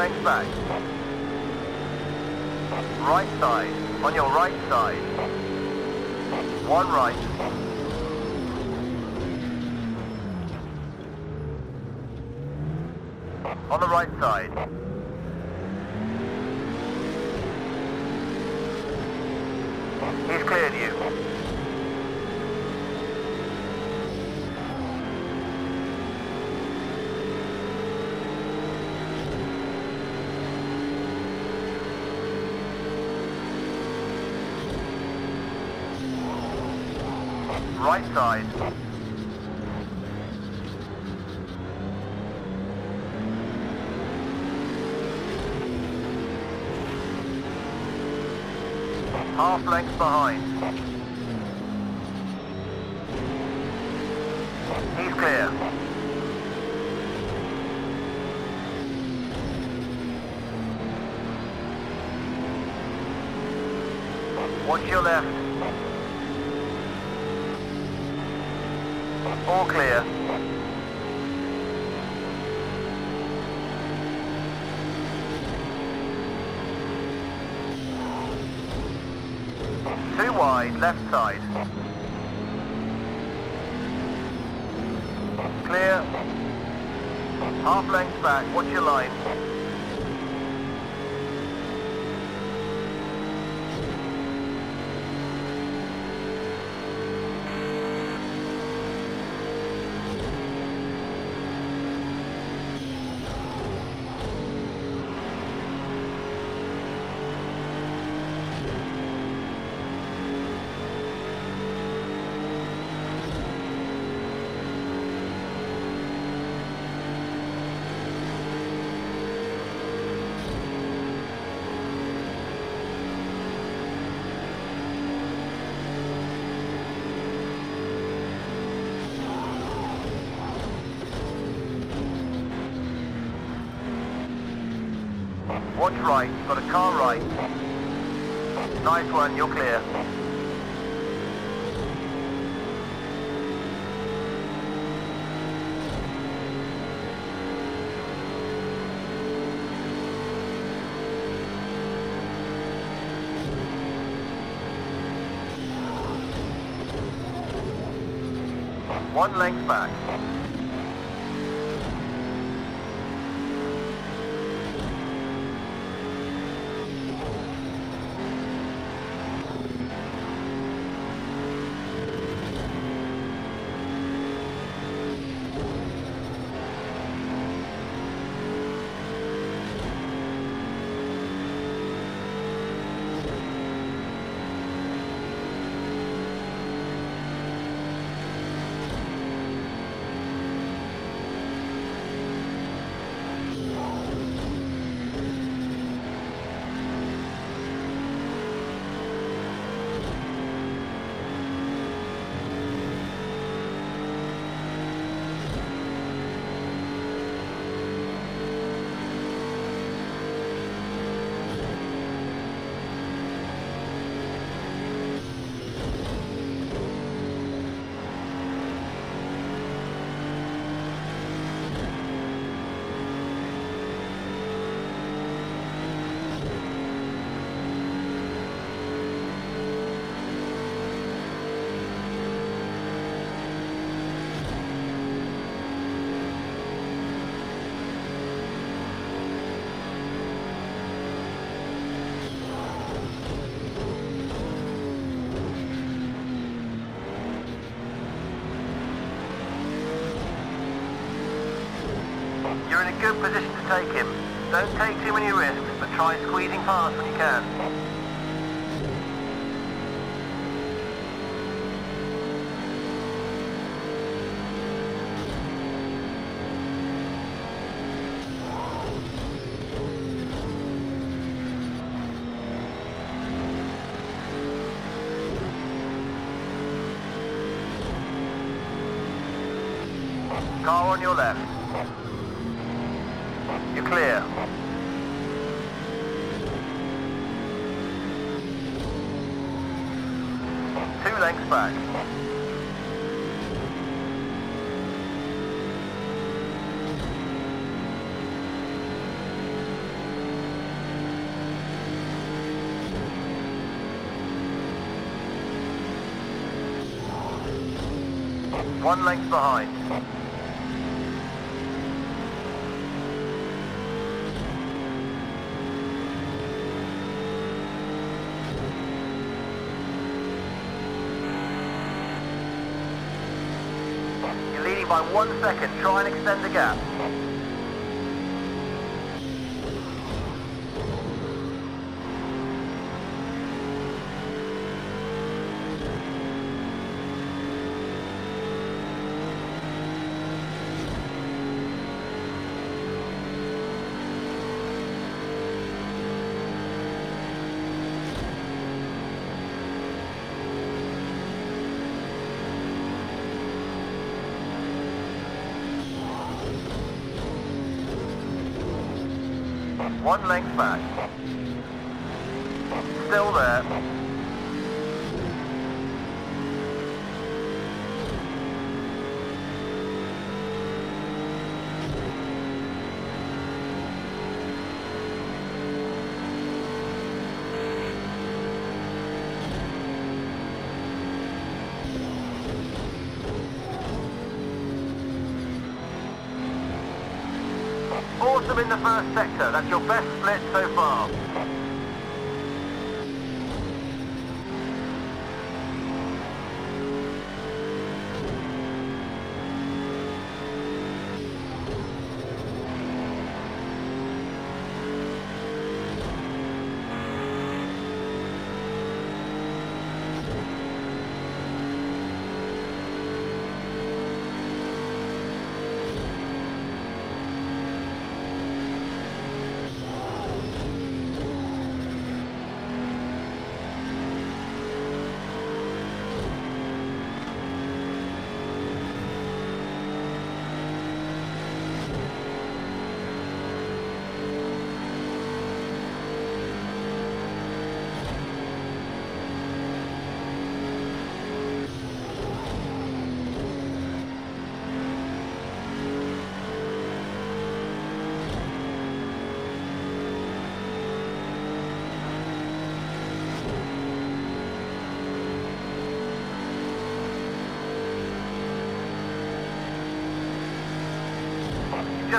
Back. Right side. On your right side. One right. On the right side. He's cleared you. Right side. Half length behind. He's clear. Watch your left. All clear. Too wide, left side. Clear. Half length back, watch your line. Watch right, you've got a car right. Nice one, you're clear. One length back. You're in a good position to take him. Don't take too many risks, but try squeezing past when you can. Car on your left clear. Two lengths back. One length behind. By one second. Try and extend the gap. One length back. Still there. In the first sector. That's your best split so far.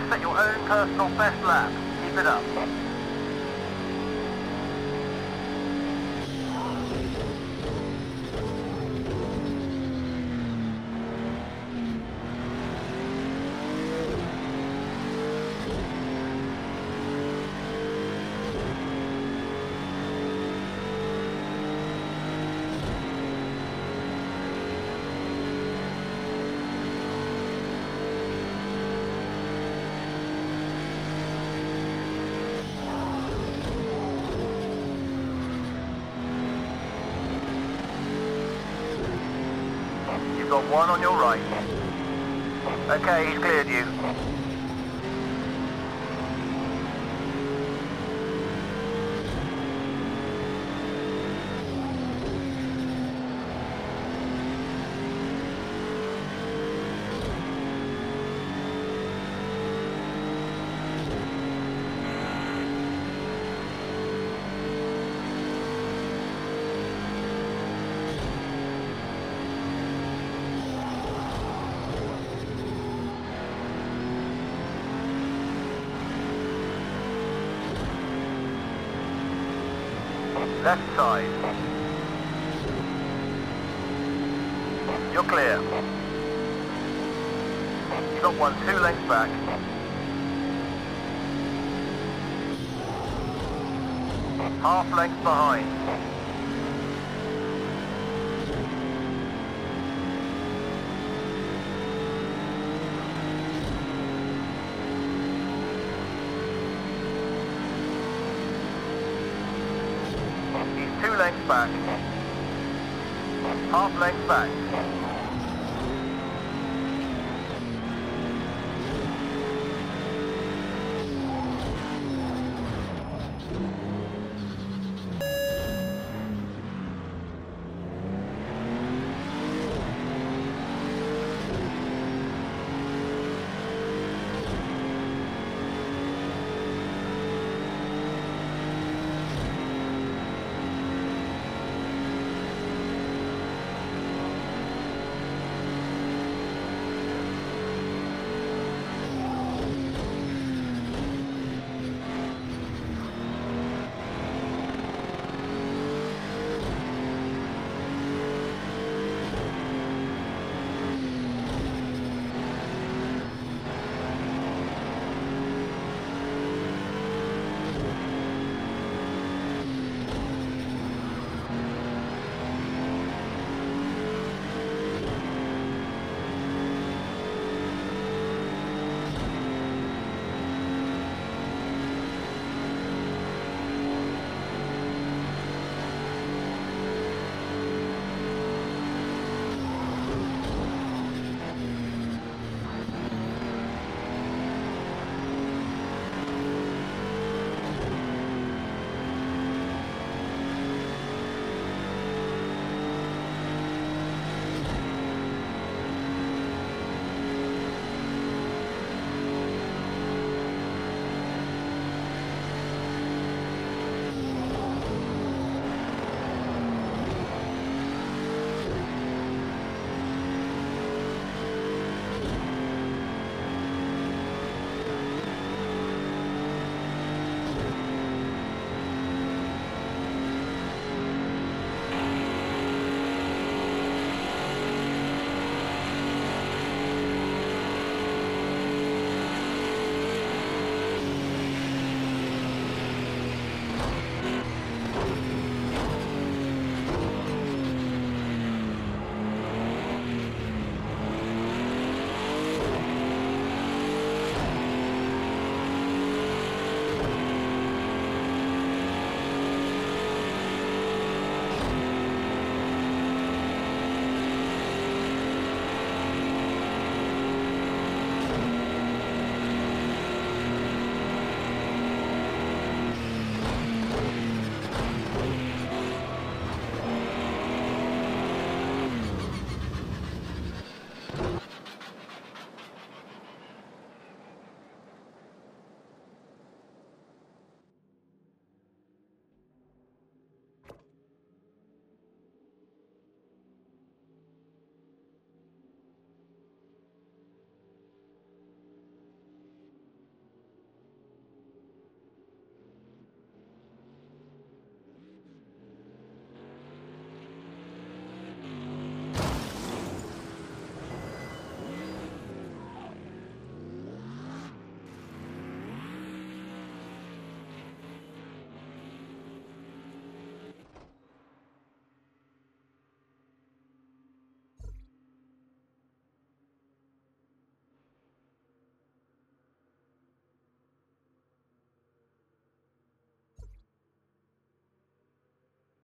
Just set your own personal best lap. Keep it up. You've got one on your right. Okay, he's cleared you. Left side. You're clear. You've got one two lengths back. Half length behind. He's two lengths back. Half length back.